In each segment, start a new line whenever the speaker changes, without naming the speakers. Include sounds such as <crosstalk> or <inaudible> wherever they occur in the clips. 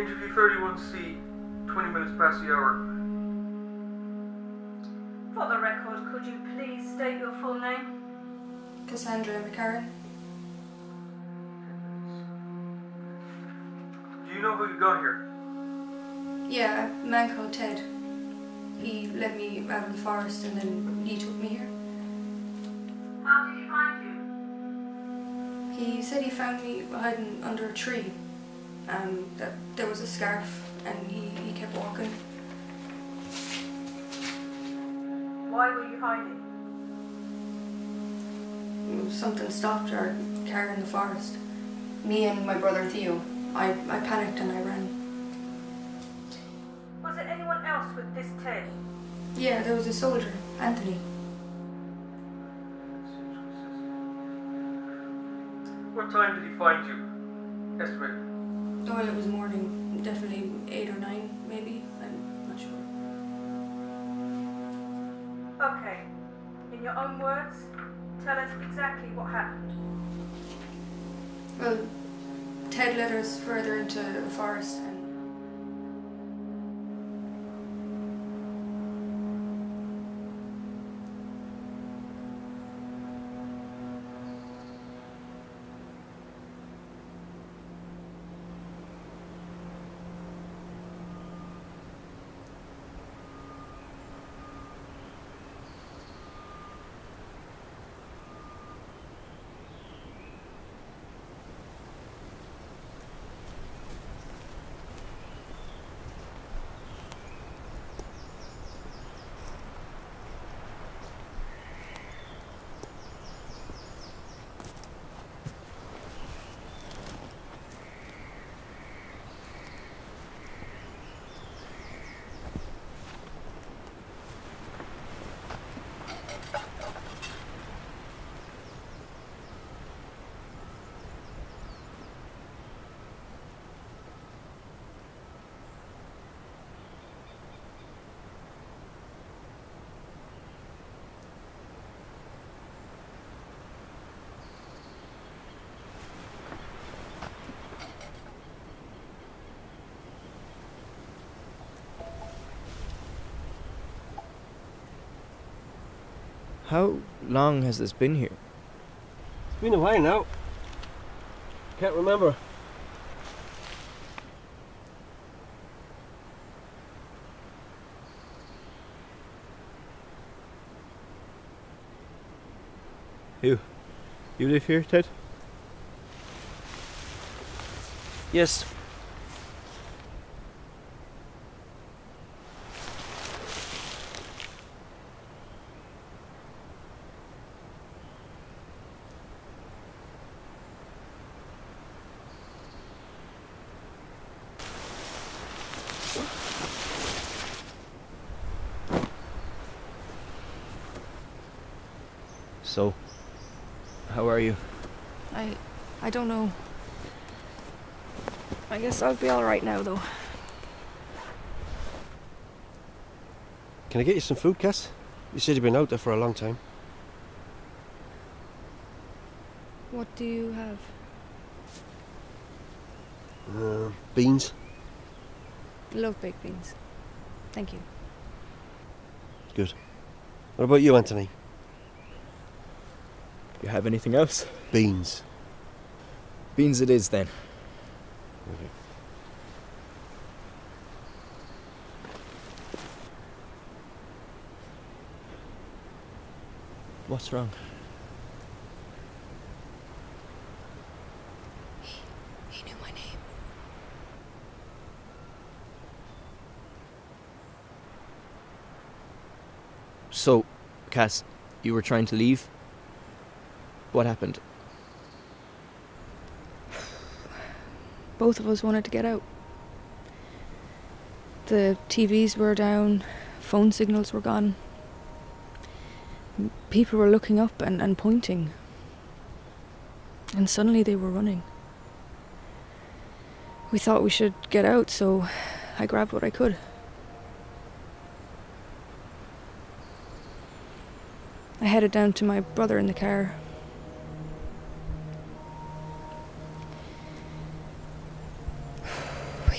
Interview 31C, 20 minutes past the hour.
For the record, could you please state your full name?
Cassandra McCarran.
Do you know who you got here?
Yeah, a man called Ted. He led me out of the forest and then he took me here.
How did he find you?
He said he found me hiding under a tree. Um, that there was a scarf and he, he kept walking.
Why were you hiding?
Something stopped our car in the forest. Me and my brother Theo. I, I panicked and I ran.
Was there anyone else with this Ted?
Yeah, there was a soldier, Anthony.
What time did he find you? Estimate.
Oh, it was morning. Definitely eight or nine, maybe. I'm not sure.
Okay. In your own words, tell us exactly what happened.
Well, Ted led us further into the forest and
How long has this been here?
It's been a while now. Can't remember.
You. You live here, Ted?
Yes.
So, how are you?
I I don't know. I guess I'll be alright now though.
Can I get you some food, Cass? You said you've been out there for a long time.
What do you have?
Uh, beans.
Love baked beans. Thank you.
Good. What about you, Anthony?
You have anything else?
Beans.
Beans it is then. What's wrong?
He knew my name.
So, Cass, you were trying to leave? What happened?
Both of us wanted to get out. The TVs were down, phone signals were gone. People were looking up and, and pointing. And suddenly they were running. We thought we should get out, so I grabbed what I could. I headed down to my brother in the car.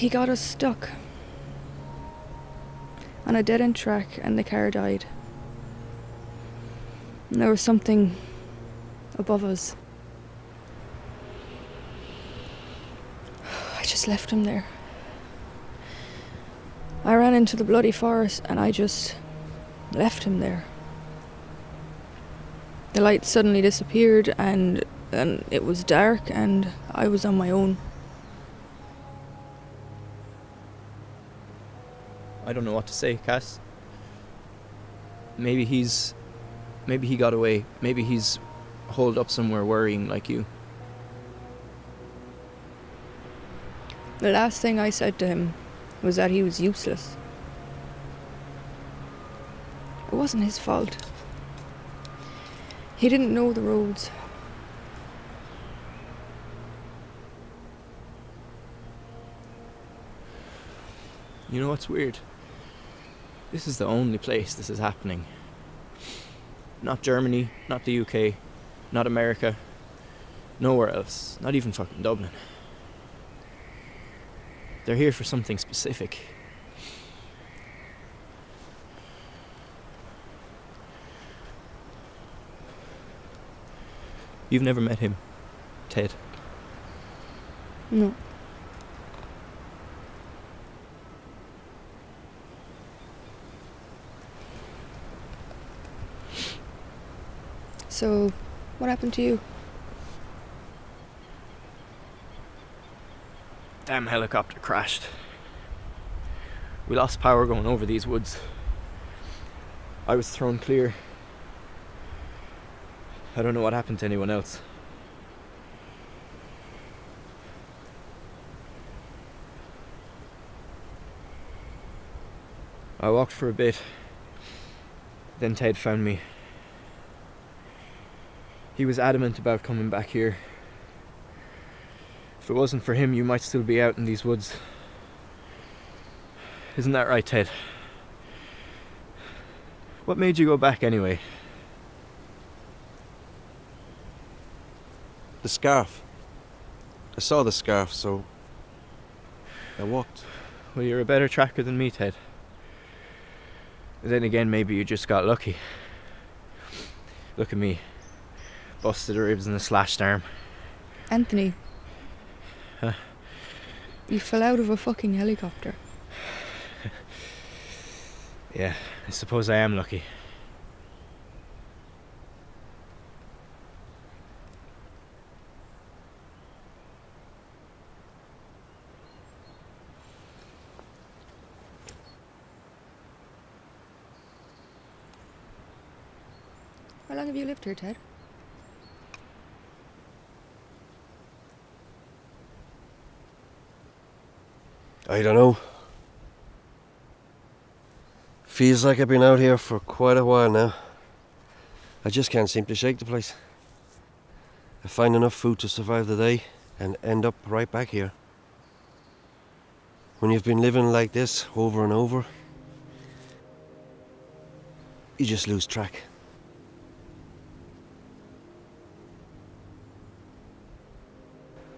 He got us stuck on a dead end track and the car died. And there was something above us. I just left him there. I ran into the bloody forest and I just left him there. The light suddenly disappeared and and it was dark and I was on my own.
I don't know what to say, Cass. Maybe he's. Maybe he got away. Maybe he's holed up somewhere worrying like you.
The last thing I said to him was that he was useless. It wasn't his fault. He didn't know the roads.
You know what's weird? This is the only place this is happening. Not Germany, not the UK, not America, nowhere else, not even fucking Dublin. They're here for something specific. You've never met him, Ted.
No. So, what happened to you?
Damn helicopter crashed. We lost power going over these woods. I was thrown clear. I don't know what happened to anyone else. I walked for a bit. Then Ted found me. He was adamant about coming back here. If it wasn't for him, you might still be out in these woods. Isn't that right, Ted? What made you go back anyway?
The scarf. I saw the scarf, so I walked.
Well, you're a better tracker than me, Ted. Then again, maybe you just got lucky. Look at me. Busted ribs and a slashed arm.
Anthony.
Huh?
You fell out of a fucking helicopter. <sighs>
Yeah, I suppose I am lucky.
How long have you lived here, Ted?
I don't know. Feels like I've been out here for quite a while now. I just can't seem to shake the place. I find enough food to survive the day and end up right back here. When you've been living like this over and over, you just lose track.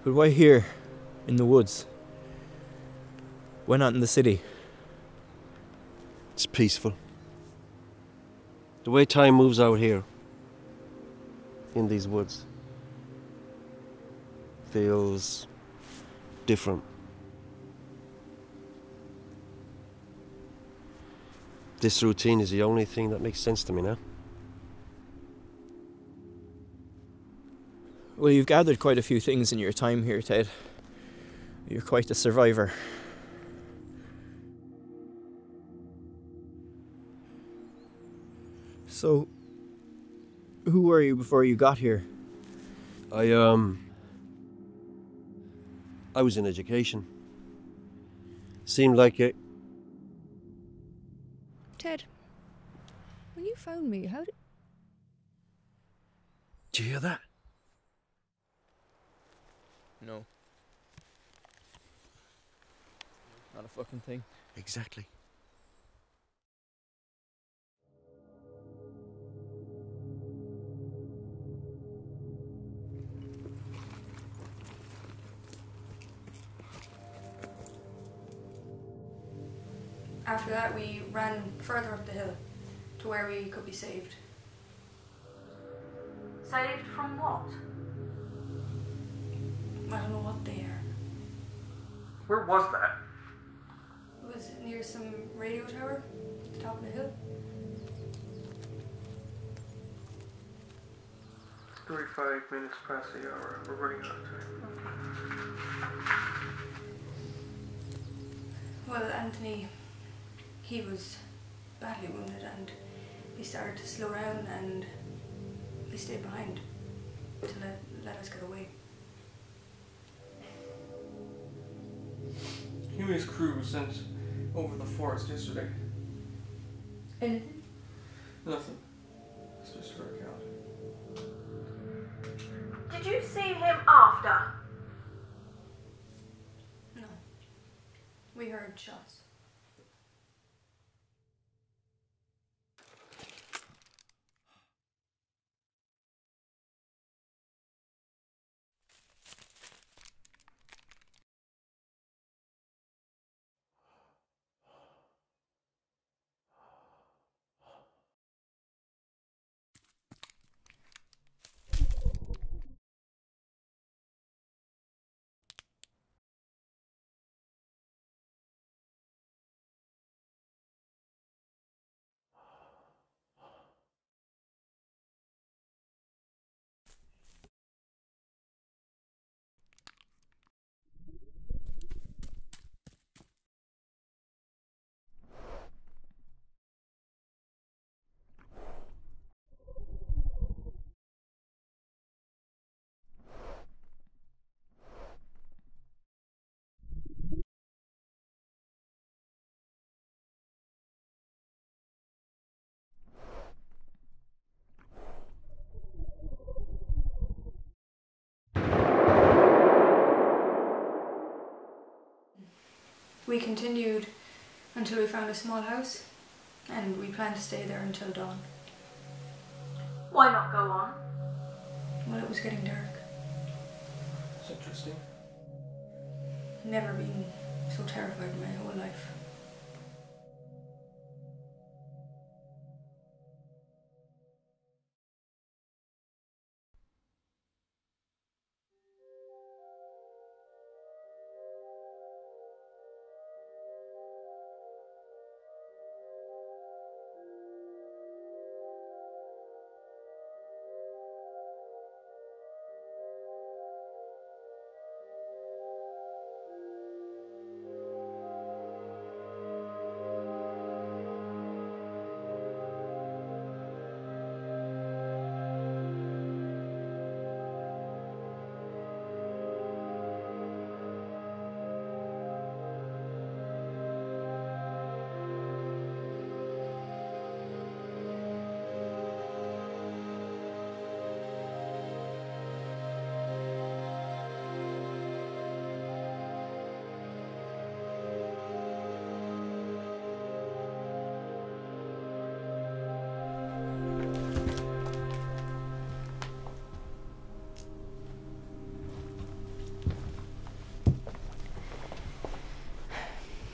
But why here, in the woods? Why not in the city?
It's peaceful. The way time moves out here, in these woods, feels different. This routine is the only thing that makes sense to me now.
Well, you've gathered quite a few things in your time here, Ted. You're quite a survivor. So, who were you before you got here?
I um I was in education. Seemed like it
Ted, when you found me, how did.
Do you hear that?
No. Not a fucking thing.
Exactly.
After that, we ran further up the hill to where we could be saved.
Saved from what?
I don't know what they are.
Where was that?
It was near some radio tower at the top of the hill.
35 minutes past the hour. We're running out of time.
Well, Anthony, he was badly wounded and he started to slow down and he stayed behind to let, let us get away.
Huey's crew was sent over the forest yesterday.
Anything?
Nothing. It's just her account.
Did you see him after?
No. We heard shots. We continued until we found a small house and we planned to stay there until dawn.
Why not go on?
Well, it was getting dark.
It's interesting.
Never been so terrified in my whole life.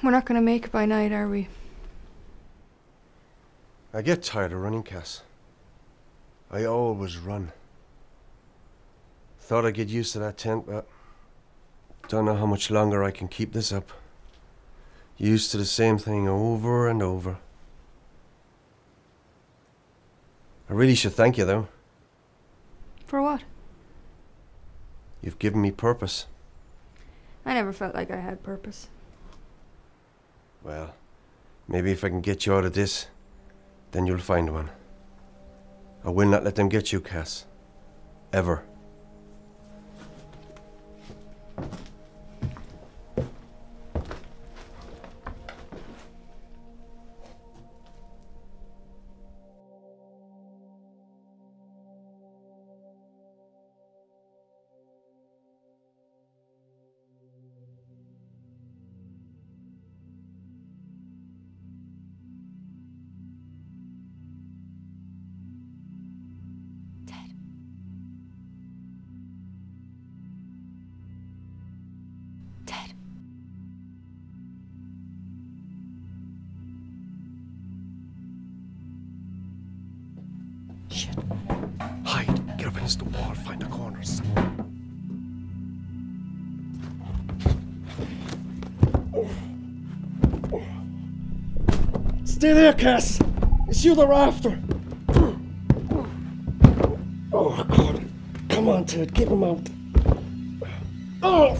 We're not going to make it by night, are we?
I get tired of running, Cass. I always run. Thought I'd get used to that tent, but don't know how much longer I can keep this up. Used to the same thing over and over. I really should thank you, though.
For what?
You've given me purpose.
I never felt like I had purpose.
Well, maybe if I can get you out of this, then you'll find one. I will not let them get you, Cass. Ever. Hide. Get up against the wall. Find the corners. Stay there, Cass. It's you they're after. Oh, God. Come on, Ted. Keep him out. Oh,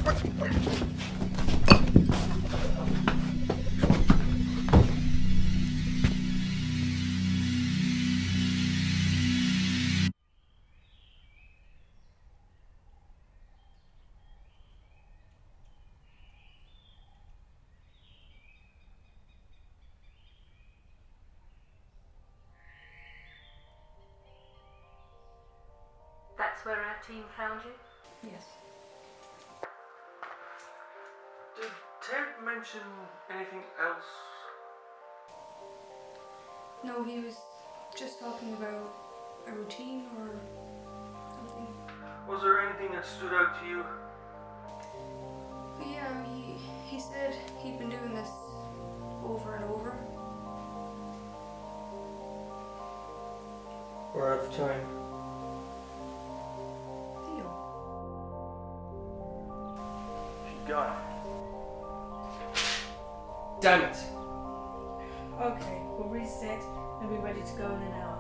That's where our team found you?
Yes.
Did Ted mention anything else?
No, he was just talking about a routine or something.
Was there anything that stood out to you?
Yeah, he, he said he'd been doing this over and over.
We're out of time. She got
Damn it!
Okay, we'll reset and be ready to go in an hour.